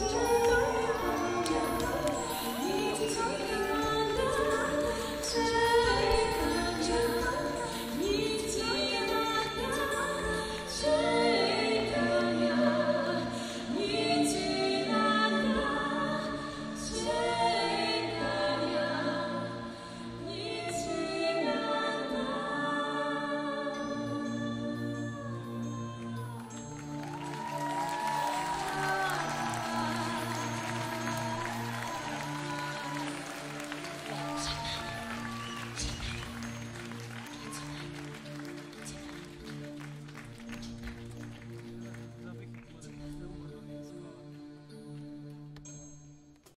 Christ.